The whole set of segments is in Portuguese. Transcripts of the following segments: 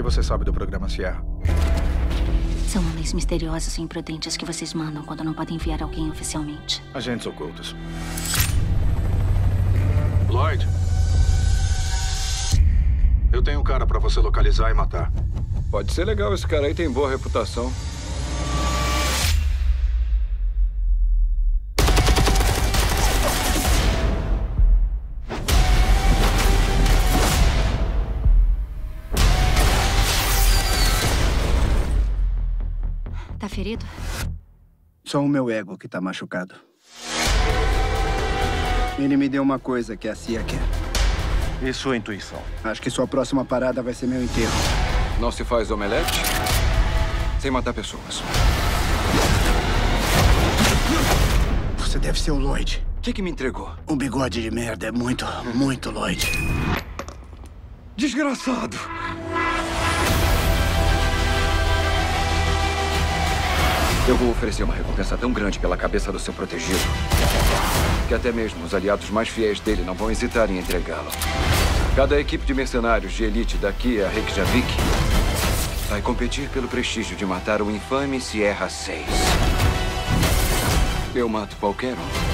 que você sabe do programa Sierra? São homens misteriosos e imprudentes que vocês mandam quando não podem enviar alguém oficialmente. Agentes ocultos. Lloyd. Eu tenho um cara pra você localizar e matar. Pode ser legal, esse cara aí tem boa reputação. Tá ferido? Só o meu ego que tá machucado. Ele me deu uma coisa que a CIA quer. E sua intuição? Acho que sua próxima parada vai ser meu enterro. Não se faz omelete sem matar pessoas. Você deve ser o Lloyd. O que, que me entregou? Um bigode de merda é muito, muito Lloyd. Desgraçado! Eu vou oferecer uma recompensa tão grande pela cabeça do seu protegido que até mesmo os aliados mais fiéis dele não vão hesitar em entregá-lo. Cada equipe de mercenários de elite daqui a Reykjavik vai competir pelo prestígio de matar o infame Sierra 6. Eu mato qualquer um.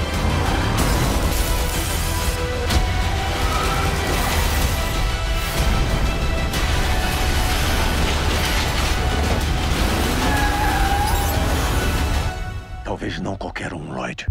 Talvez não qualquer um, Lloyd.